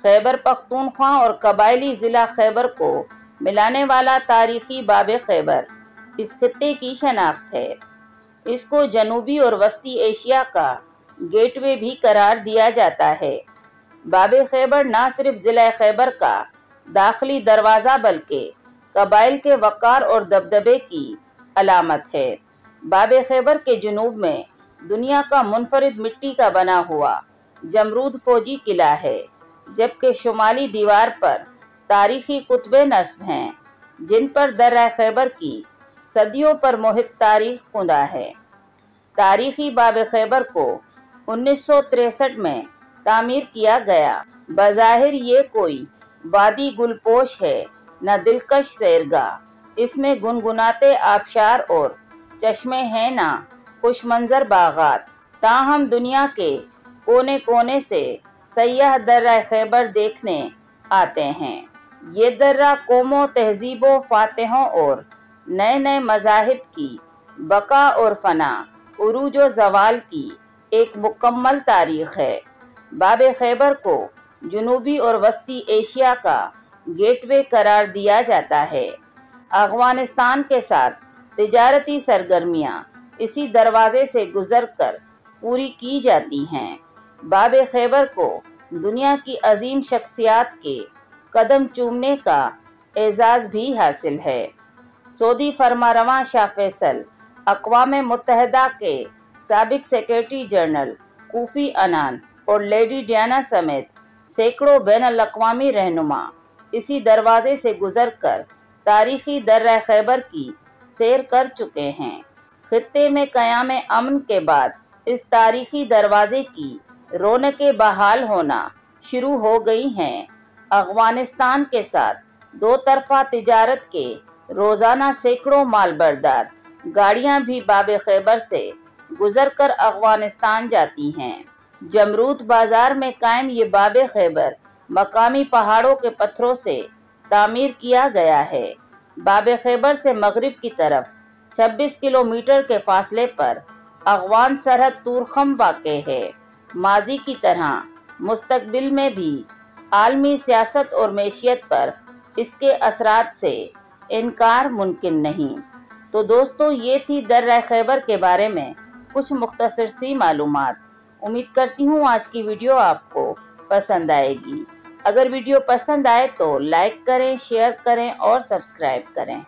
खैबर पख्तूनख्वा और कबायली ज़िला खैबर को मिलाने वाला तारीखी बाब खैबर इस खत्े की शनाख्त है। इसको जनूबी और वस्ती एशिया का गेटवे भी करार दिया जाता है। बाब खैबर न सिर्फ़ ज़िला खैबर का दाखिली दरवाज़ा बल्कि कबाइल के वक़ार और दबदबे की अलामत है। बाब खैबर के जनूब में दुनिया का मुनफरद मिट्टी का बना हुआ जमरूद फौजी किला है। जबकि शुमाली दीवार पर तारीखी कुतब नस्ब हैं, जिन पर दर्रा खैबर की सदियों पर मोहित तारीख कुंदा है। तारीखी बाब खैबर को उन्नीस में तामीर किया गया। बज़ाहिर ये कोई वादी गुलपोश है, न दिलकश सैरगा इसमें गुनगुनाते आबशार और चश्मे हैं ना खुश मंजर बागात। ताहम दुनिया के कोने कोने से सयाह दर्रा खैबर देखने आते हैं। ये दर्रा कौमों, तहजीबों, फ़ातहों और नए नए मजाहब की बका और फना, उरूज जवाल की एक मुकम्मल तारीख है। बाब खैबर को जनूबी और वस्ती एशिया का गेटवे करार दिया जाता है। अफ़गानिस्तान के साथ तजारती सरगर्मियाँ इसी दरवाजे से गुजर कर पूरी की जाती हैं। बाब खैबर को दुनिया की अजीम शख्सियात के कदम चूमने का एजाज़ भी हासिल है। सऊदी फरमारवा शाह फैसल अकवा मुतहदा के सबक सेक्रेटरी जनरल कूफी अनान और लेडी डियाना समेत सैकड़ों बैन अवी रहनुमा इसी दरवाजे से गुजर कर तारीखी दर्रा खैबर की सैर कर चुके हैं। खत्े में क़याम अमन के बाद इस तारीखी दरवाजे की रौनक बहाल होना शुरू हो गई हैं। अफ़गानिस्तान के साथ दो तरफा तजारत के रोज़ाना सैकड़ों माल बरदार, गाड़ियाँ भी बाब खैबर से गुजर कर अफ़गानिस्तान जाती हैं। जमरूद बाज़ार में कायम ये बाब खैबर मकामी पहाड़ों के पत्थरों से तामीर किया गया है। बाब खैबर से मगरब की तरफ़ 26 किलोमीटर के फासले पर अफगान सरहद तूरखम वाक़ है। माजी की तरह मुस्तबिल में भी आलमी सियासत और मैशियत पर इसके असरात से इनकार मुमकिन नहीं। तो दोस्तों, ये थी दर्रा खैबर के बारे में कुछ मुख्तर सी मालूम उम्मीद करती हूँ आज की वीडियो आपको पसंद आएगी। अगर वीडियो पसंद आए तो लाइक करें, शेयर करें और सब्सक्राइब करें।